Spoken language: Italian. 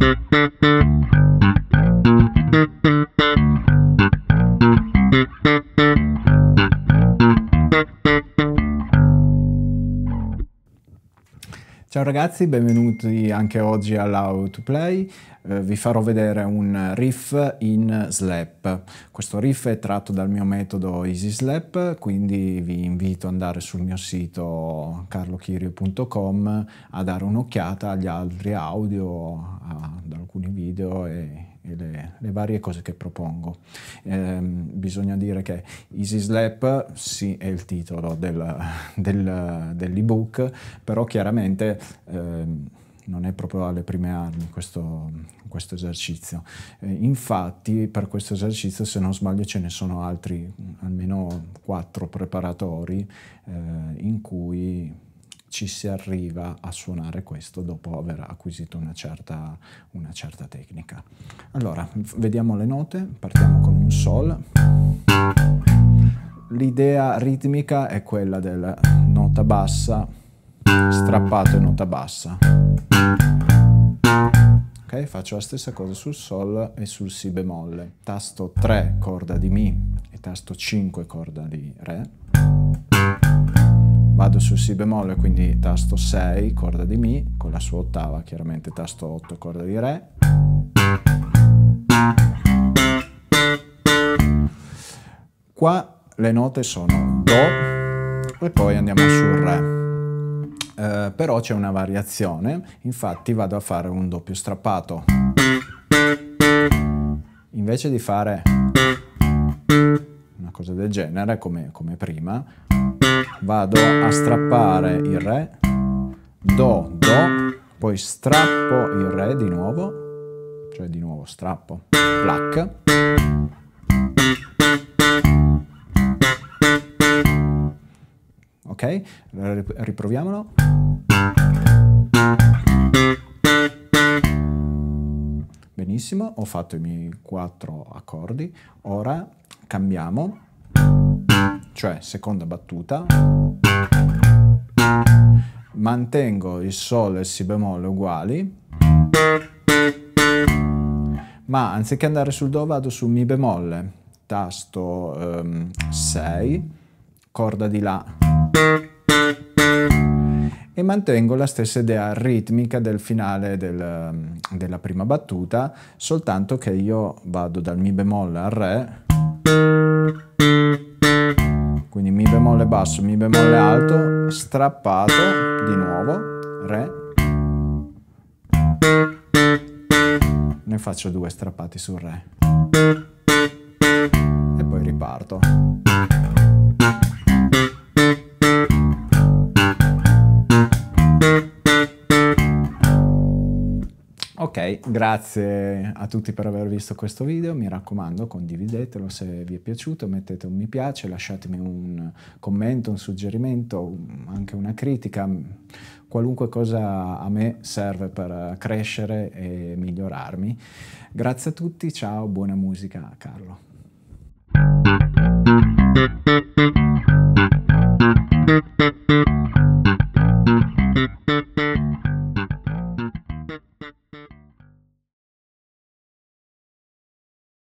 Thank you. Ciao ragazzi, benvenuti anche oggi all'How to Play. Eh, vi farò vedere un riff in slap. Questo riff è tratto dal mio metodo Easy Slap, quindi vi invito ad andare sul mio sito carlochirio.com a dare un'occhiata agli altri audio, ad alcuni video e, le, le, varie cose che propongo. Eh, bisogna dire che Easy Slap sì è il titolo del, del, dell'ebook, però chiaramente eh, non è proprio alle prime armi questo, questo esercizio. Eh, infatti per questo esercizio, se non sbaglio, ce ne sono altri, almeno quattro preparatori eh, in cui ci si arriva a suonare questo dopo aver acquisito una certa, una certa tecnica. Allora, vediamo le note, partiamo con un Sol. L'idea ritmica è quella del nota bassa, strappato e nota bassa. Ok, faccio la stessa cosa sul Sol e sul Si bemolle. Tasto 3 corda di Mi e tasto 5 corda di Re vado sul Si bemolle, quindi tasto 6, corda di Mi, con la sua ottava, chiaramente tasto 8, corda di Re. Qua le note sono Do e poi andiamo sul Re. Eh, però c'è una variazione, infatti vado a fare un doppio strappato. Invece di fare una cosa del genere, come, come prima, vado a strappare il Re, Do, Do, poi strappo il Re di nuovo, cioè di nuovo strappo, Plac, ok? Riproviamolo. Benissimo, ho fatto i miei quattro accordi, ora cambiamo cioè seconda battuta, mantengo il Sol e il Si bemolle uguali, ma anziché andare sul Do vado su Mi bemolle, tasto um, 6, corda di La, e mantengo la stessa idea ritmica del finale del, della prima battuta, soltanto che io vado dal Mi bemolle al Re, basso, Mi bemolle alto, strappato, di nuovo, Re, ne faccio due strappati sul Re e poi riparto. Ok, grazie a tutti per aver visto questo video, mi raccomando condividetelo se vi è piaciuto, mettete un mi piace, lasciatemi un commento, un suggerimento, anche una critica, qualunque cosa a me serve per crescere e migliorarmi. Grazie a tutti, ciao, buona musica Carlo.